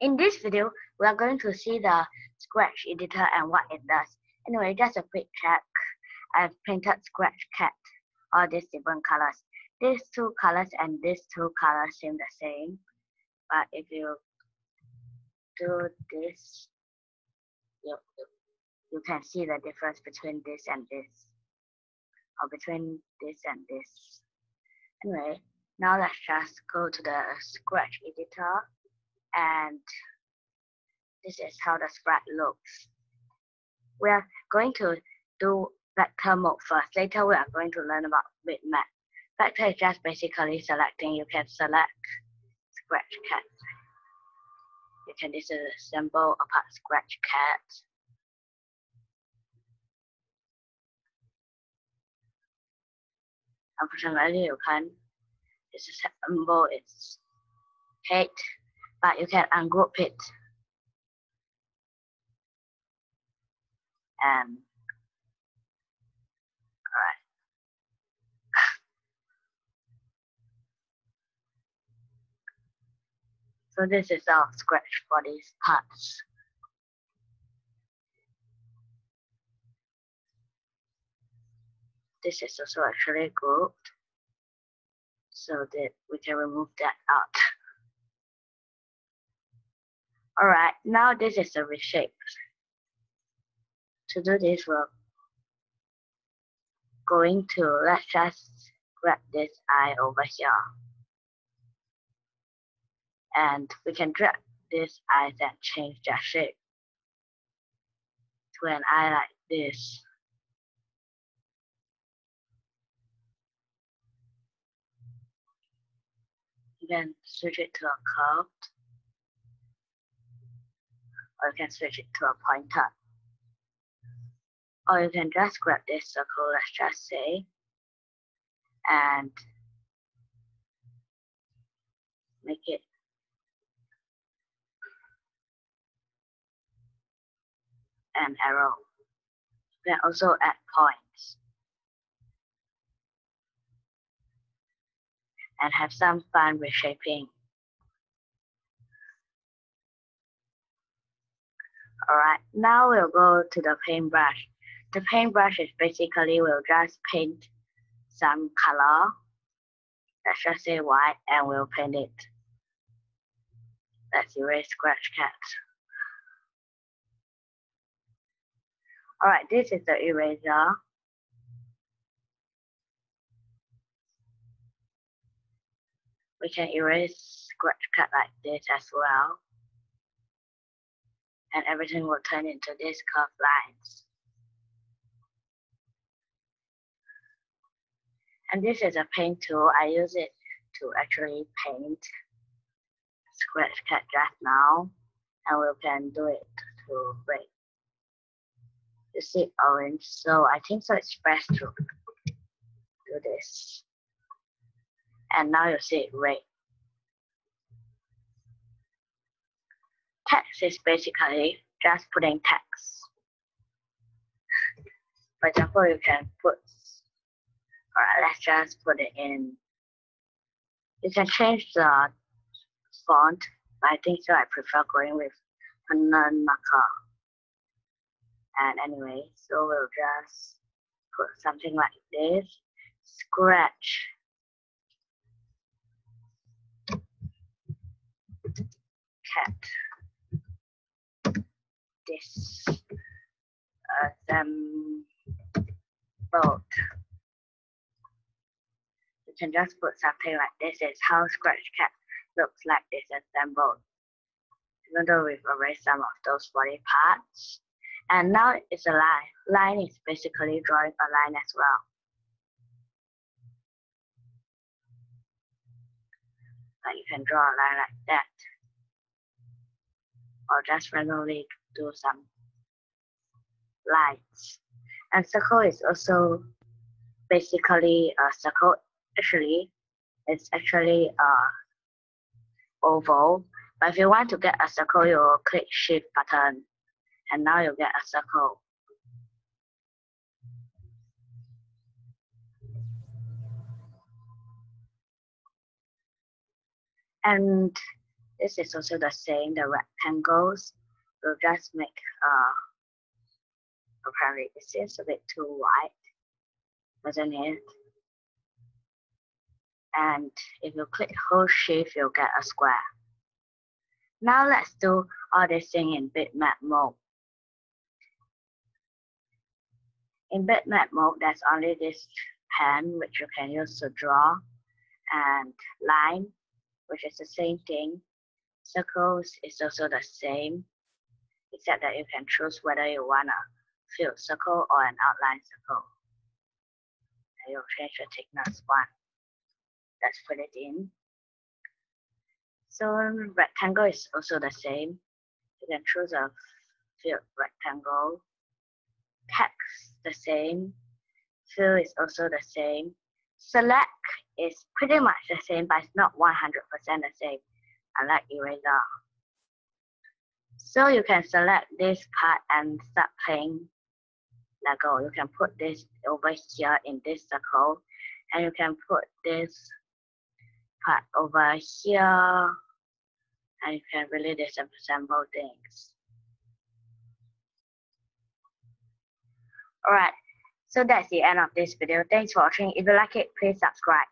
In this video, we are going to see the Scratch editor and what it does. Anyway, just a quick check. I've painted Scratch Cat, all these different colors. These two colors and these two colors seem the same. But if you do this, you, you can see the difference between this and this. Or between this and this. Anyway, now let's just go to the Scratch editor and this is how the sprite looks. We are going to do vector mode first. Later we are going to learn about bitmap. Vector is just basically selecting. You can select scratch cat. You can disassemble uh, apart scratch cat. Unfortunately, you can disassemble its head but you can ungroup it. And all right so this is our scratch for these parts. This is also actually grouped so that we can remove that out all right, now this is a reshape. To do this, we're going to, let's just grab this eye over here. And we can drag this eye and change the shape to an eye like this. Can switch it to a curved or you can switch it to a pointer. Or you can just grab this circle, let's just say, and make it an arrow. You can also add points and have some fun reshaping. Alright, now we'll go to the paintbrush. The paintbrush is basically we'll just paint some color. Let's just say white and we'll paint it. Let's erase scratch cat. Alright, this is the eraser. We can erase scratch cat like this as well and everything will turn into these curved lines. And this is a paint tool. I use it to actually paint scratch cat just now. And we can do it to red. You see orange, so I think so it's best to do this. And now you see it red. Text is basically just putting text. For example, you can put, alright, let's just put it in. You can change the font. I think so. I prefer going with permanent marker. And anyway, so we'll just put something like this. Scratch. Cat this them um, both. You can just put something like this is how Scratch Cat looks like this. Even though we've erased some of those body parts. And now it's a line. Line is basically drawing a line as well. But you can draw a line like that. Or just randomly do some lights. And circle is also basically a circle. Actually, it's actually a oval. But if you want to get a circle, you click Shift button, and now you get a circle. And This is also the same, the rectangles. We'll just make, uh, apparently it seems a bit too wide, doesn't it? And if you click whole shift, you'll get a square. Now let's do all this thing in bitmap mode. In bitmap mode, there's only this pen which you can use to draw and line which is the same thing. Circles is also the same except that you can choose whether you want a filled circle or an outline circle. And you'll change the thickness one. Let's put it in. So rectangle is also the same. You can choose a filled rectangle. Text the same. Fill is also the same. Select is pretty much the same, but it's not 100% the same, unlike eraser. So you can select this part and start playing Lego. You can put this over here in this circle, and you can put this part over here, and you can really disassemble things. Alright, so that's the end of this video. Thanks for watching. If you like it, please subscribe.